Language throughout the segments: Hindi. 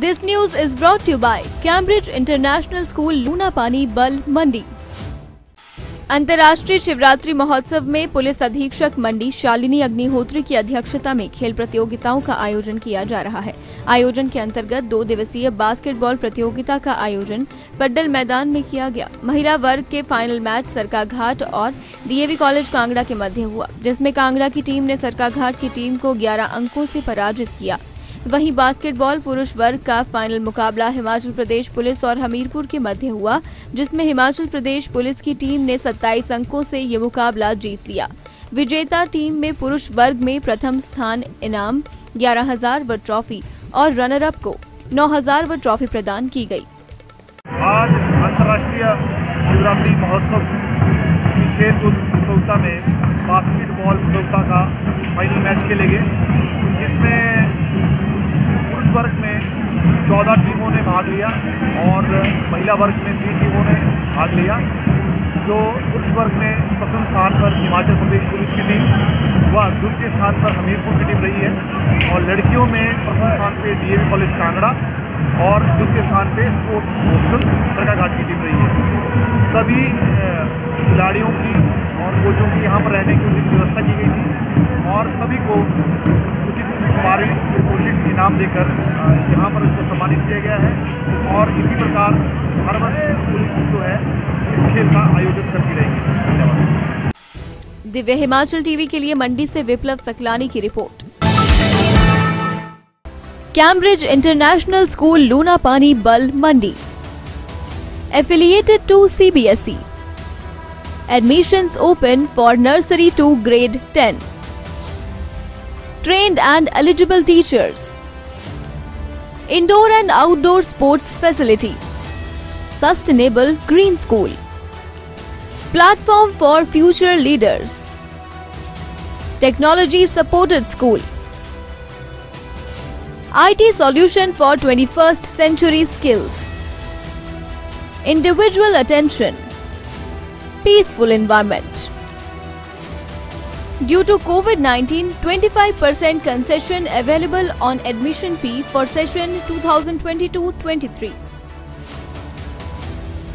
This news is brought to you by Cambridge International School, Balh मंडी अंतर्राष्ट्रीय शिवरात्रि महोत्सव में पुलिस अधीक्षक मंडी शालिनी अग्निहोत्री की अध्यक्षता में खेल प्रतियोगिताओं का आयोजन किया जा रहा है। आयोजन के अंतर्गत दो दिवसीय बास्केटबॉल प्रतियोगिता का आयोजन पड्डल मैदान में किया गया। महिला वर्ग के फाइनल मैच सरका घाट और डीएवी कॉलेज कांगड़ा के मध्य हुआ जिसमें कांगड़ा की टीम ने सरका घाट की टीम को 11 अंकों से पराजित किया। वहीं बास्केटबॉल पुरुष वर्ग का फाइनल मुकाबला हिमाचल प्रदेश पुलिस और हमीरपुर के मध्य हुआ जिसमें हिमाचल प्रदेश पुलिस की टीम ने 27 अंकों से ये मुकाबला जीत लिया। विजेता टीम में पुरुष वर्ग में प्रथम स्थान इनाम 11,000 व ट्रॉफी और रनर अप को 9,000 व ट्रॉफी प्रदान की गई। आज अंतर्राष्ट्रीय शिवरात्रि महोत्सव की खेल कूद प्रतियोगिता में बास्केटबॉल प्रतियोगिता का फाइनल मैच खेले गए जिसमें वर्ग में चौदह टीमों ने भाग लिया और महिला वर्ग में तीन टीमों ने भाग लिया। जो पुरुष वर्ग में प्रथम स्थान पर हिमाचल प्रदेश पुलिस की टीम व द्वितीय स्थान पर हमीरपुर की टीम रही है और लड़कियों में प्रथम स्थान पे डीएवी कॉलेज कांगड़ा और द्वितीय स्थान पे स्पोर्ट्स हॉस्टल सरकाघाट की टीम रही है। सभी खिलाड़ियों की और कोचों की यहाँ पर रहने की उचित व्यवस्था की गई थी और सभी को उचित पारित इनाम देकर यहाँ पर उनको सम्मानित किया गया है और इसी प्रकार हर वर्ष पुलिस जो है इस खेल का आयोजन करती रहेगी धन्यवाद दिव्य हिमाचल टीवी के लिए मंडी से विप्लव सकलानी की report Cambridge international school Luna पानी बल Mandi affiliated to CBSE. Admissions open for nursery to grade 10. Trained and eligible teachers. Indoor and outdoor sports facility. Sustainable green school. Platform for future leaders. Technology supported school. IT solution for 21st century skills. Individual attention. Peaceful environment. Due to COVID-19, 25% concession available on admission fee for session 2022-23.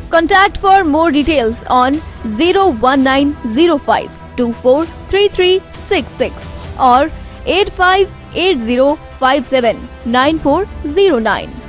Contact for more details on 01905 243366 or 8580579409.